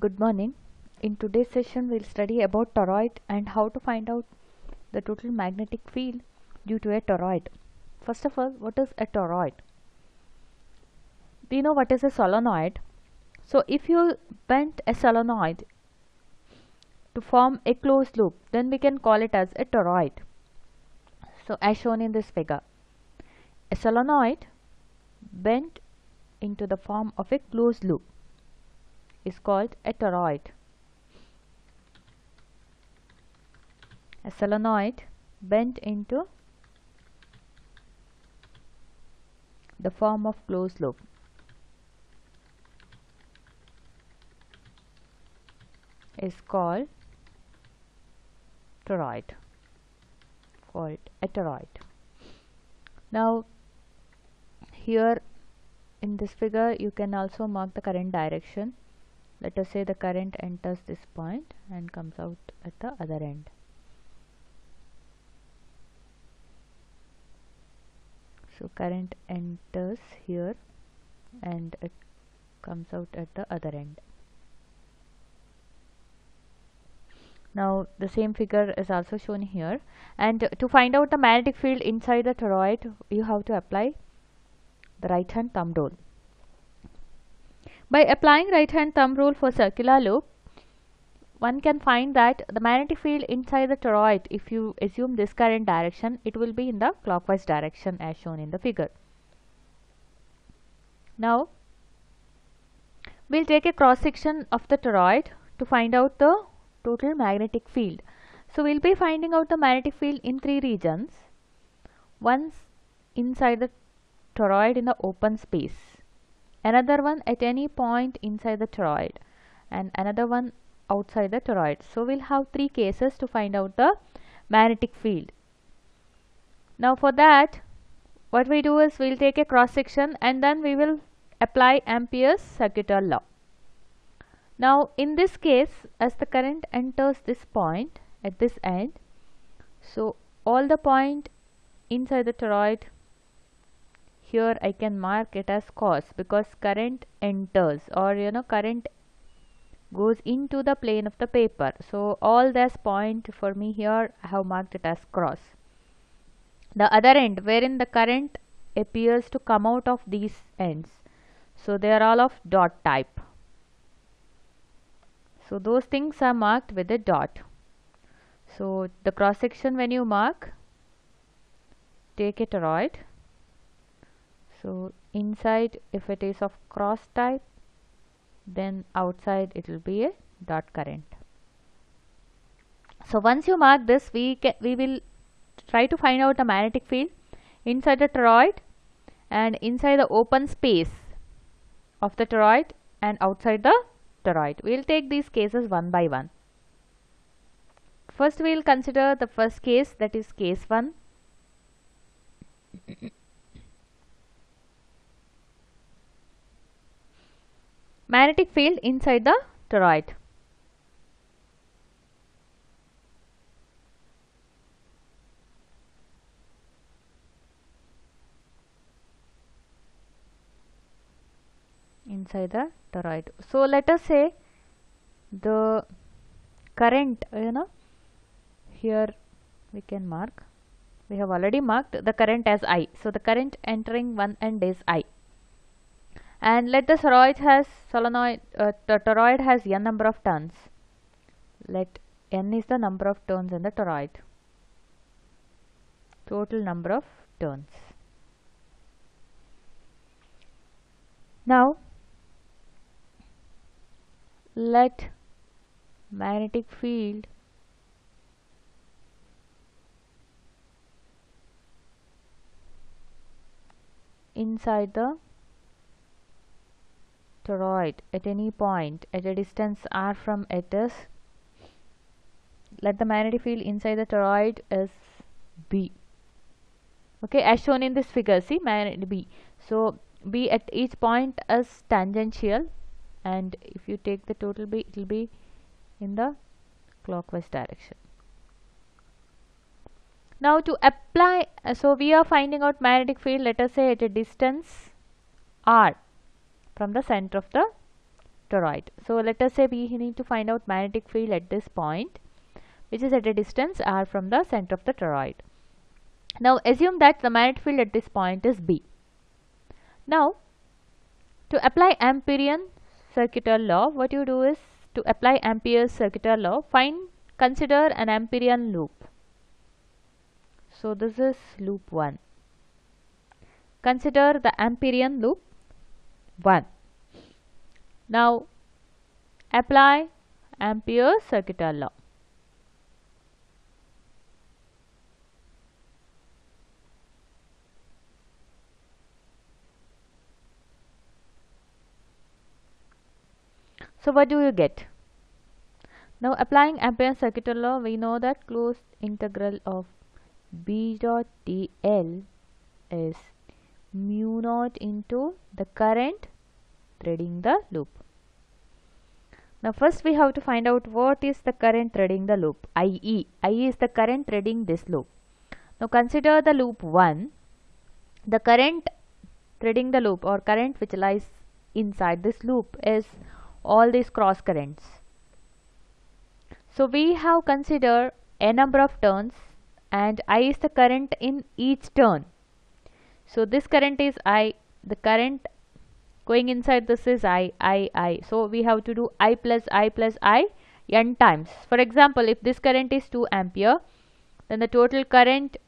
Good morning. In today's session, we'll study about toroid and how to find out the total magnetic field due to a toroid. First of all, what is a toroid? we know what is a solenoid? So, if you bend a solenoid to form a closed loop, then we can call it as a toroid. So, as shown in this figure, a solenoid bent into the form of a closed loop is called a toroid. A solenoid bent into the form of closed loop is called toroid called a toroid. Now here in this figure you can also mark the current direction let us say the current enters this point and comes out at the other end. So current enters here and it comes out at the other end. Now the same figure is also shown here. And to find out the magnetic field inside the toroid you have to apply the right hand thumb rule by applying right hand thumb rule for circular loop, one can find that the magnetic field inside the toroid, if you assume this current direction, it will be in the clockwise direction as shown in the figure. Now, we'll take a cross section of the toroid to find out the total magnetic field. So, we'll be finding out the magnetic field in three regions. Once inside the toroid in the open space another one at any point inside the toroid and another one outside the toroid. So we'll have three cases to find out the magnetic field. Now for that what we do is we'll take a cross section and then we will apply Ampere's circuital law. Now in this case as the current enters this point at this end so all the point inside the toroid here I can mark it as cos because current enters or you know current goes into the plane of the paper. So all this point for me here I have marked it as cross. The other end wherein the current appears to come out of these ends. So they are all of dot type. So those things are marked with a dot. So the cross section when you mark take a toroid so inside if it is of cross type then outside it will be a dot current. So once you mark this we we will try to find out the magnetic field inside the toroid and inside the open space of the toroid and outside the toroid. We will take these cases one by one. First we will consider the first case that is case 1 magnetic field inside the toroid. inside the toroid. So let us say the current you know here we can mark we have already marked the current as I. So the current entering one end is I and let the toroid has solenoid uh, toroid has n number of turns. Let n is the number of turns in the toroid. Total number of turns. Now let magnetic field inside the at any point at a distance r from it is let the magnetic field inside the toroid is b. Okay as shown in this figure see magnetic b. So b at each point is tangential and if you take the total b it will be in the clockwise direction. Now to apply so we are finding out magnetic field let us say at a distance r from the center of the toroid. So let us say we need to find out magnetic field at this point which is at a distance r from the center of the toroid. Now assume that the magnetic field at this point is B. Now to apply Amperian circuital law what you do is to apply Ampere's circuital law find consider an Amperian loop. So this is loop 1. Consider the Amperian loop 1. Now apply Ampere's circuital law. So what do you get? Now applying Ampere's circuital law we know that closed integral of B dot dl is mu naught into the current threading the loop. Now first we have to find out what is the current threading the loop IE. IE is the current threading this loop. Now consider the loop 1. The current threading the loop or current which lies inside this loop is all these cross currents. So we have considered a number of turns and I is the current in each turn. So this current is I, the current going inside this is I, I, I. So we have to do I plus I plus I n times. For example, if this current is 2 ampere, then the total current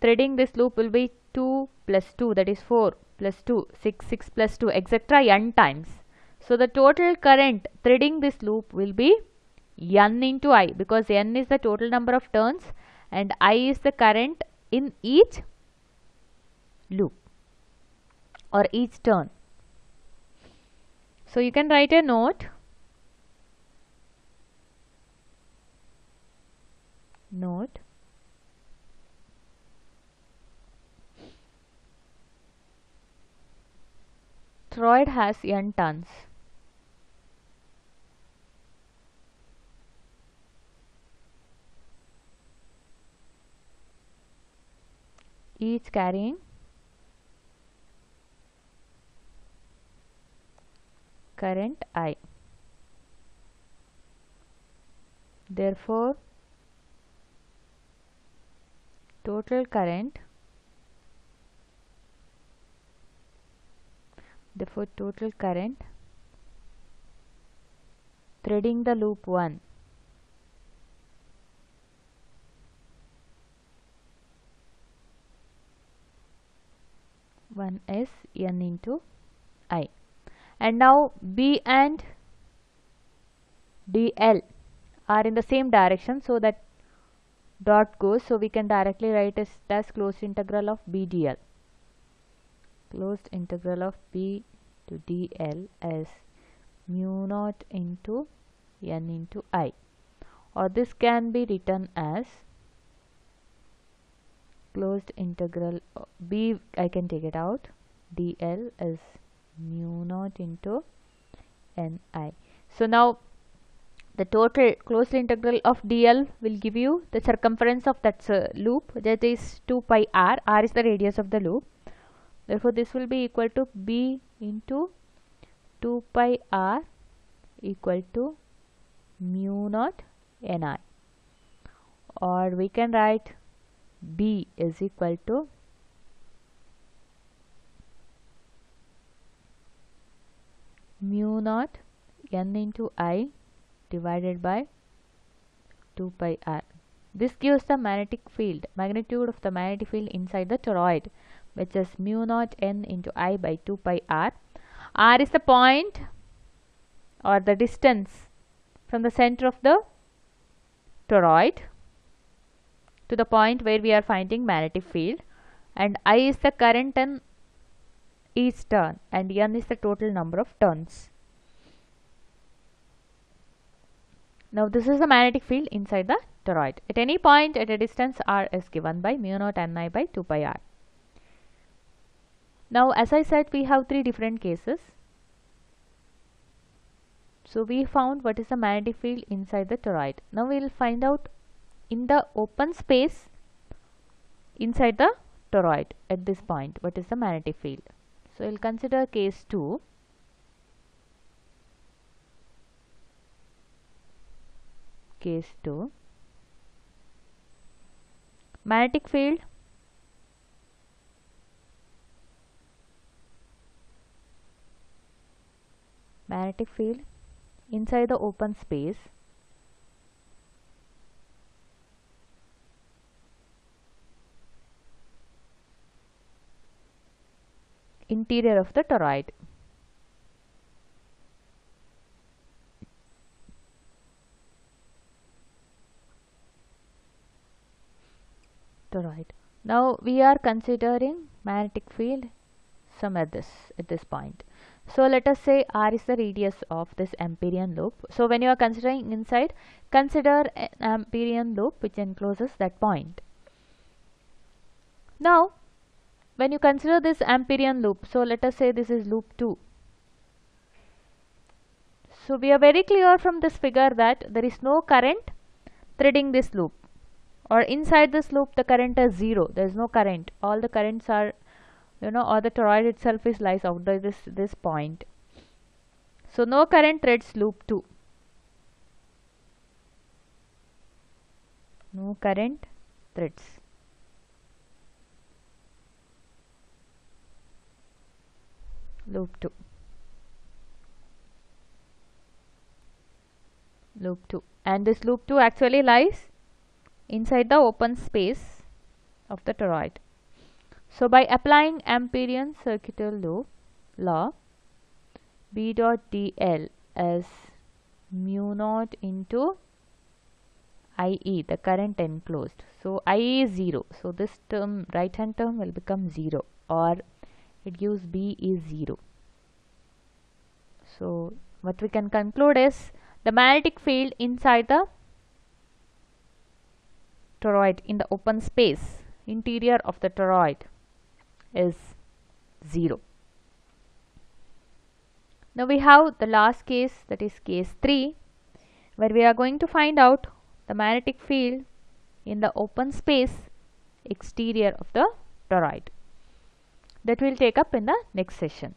threading this loop will be 2 plus 2 that is 4 plus 2, 6, 6 plus 2 etc. n times. So the total current threading this loop will be n into i because n is the total number of turns and i is the current in each loop or each turn. So you can write a note. Note. Toroid has n turns. Each carrying current I. Therefore, total current therefore total current threading the loop 1 1 is n into i and now b and dl are in the same direction so that dot goes. So we can directly write as, as closed integral of b dl closed integral of b to dl as mu naught into n into i. Or this can be written as closed integral b I can take it out. Dl is mu naught into ni so now the total closed integral of dl will give you the circumference of that uh, loop that is 2 pi r. R is the radius of the loop. Therefore this will be equal to b into 2 pi r equal to mu naught ni or we can write B is equal to mu naught n into I divided by 2 pi r. This gives the magnetic field, magnitude of the magnetic field inside the toroid which is mu naught n into I by 2 pi r. r is the point or the distance from the center of the toroid to the point where we are finding magnetic field and I is the current in each turn and N is the total number of turns. Now this is the magnetic field inside the toroid. At any point at a distance r is given by mu naught ni by 2 pi r. Now as I said we have three different cases. So we found what is the magnetic field inside the toroid. Now we will find out in the open space inside the toroid at this point what is the magnetic field so, we will consider case 2. Case 2. Magnetic field magnetic field inside the open space interior of the toroid. Toroid. Now we are considering magnetic field some at this at this point. So let us say r is the radius of this amperian loop. So when you are considering inside consider an amperian loop which encloses that point. Now when you consider this amperian loop so let us say this is loop 2 so we are very clear from this figure that there is no current threading this loop or inside this loop the current is zero. There is no current. All the currents are you know or the toroid itself is lies outside this this point. So no current threads loop 2 no current threads loop 2 loop 2 and this loop 2 actually lies inside the open space of the toroid. So by applying Amperian circuital loop law B dot dl as mu naught into IE the current enclosed. So IE is 0. So this term right hand term will become 0 or it gives B is 0. So what we can conclude is the magnetic field inside the toroid in the open space interior of the toroid is 0. Now we have the last case that is case 3 where we are going to find out the magnetic field in the open space exterior of the toroid that we will take up in the next session.